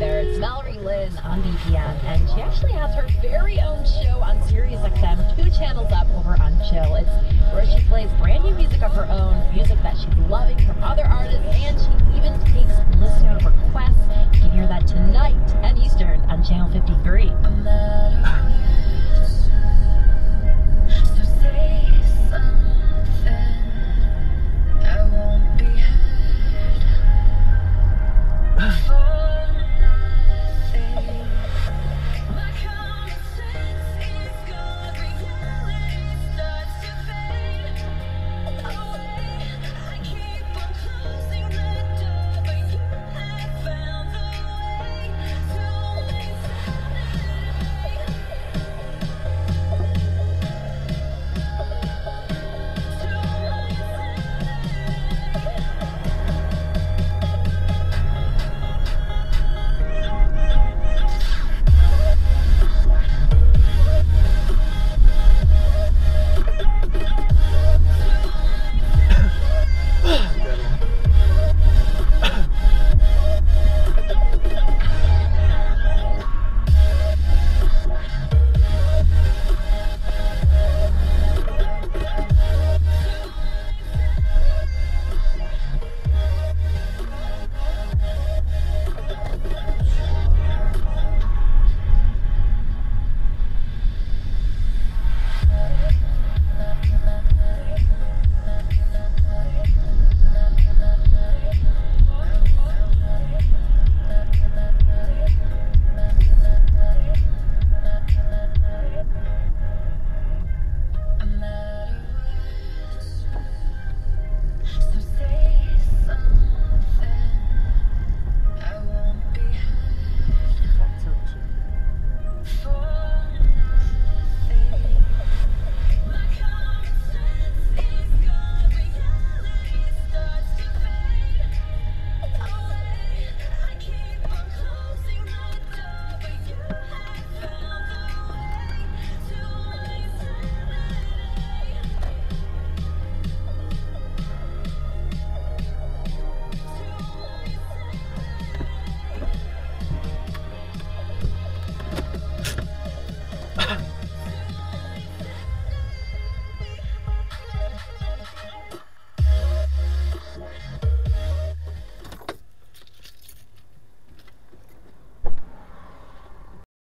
there. It's Mallory Lynn on BPM, and she actually has her very own show on SiriusXM, two channels up over on Chill. It's where she plays brand new music of her own, music that she's loving from other artists, and she even takes listener requests. You can hear that tonight at Eastern on Channel 53.